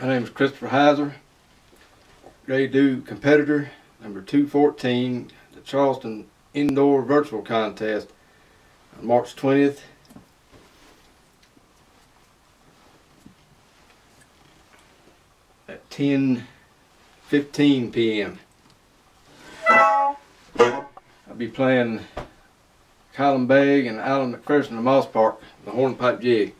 My name is Christopher Heizer, grade two competitor, number 214, the Charleston Indoor Virtual Contest March 20th. At 10:15 p.m. I'll be playing Calum Beag and Alan MacPherson of Mosspark, the hornpipe jig.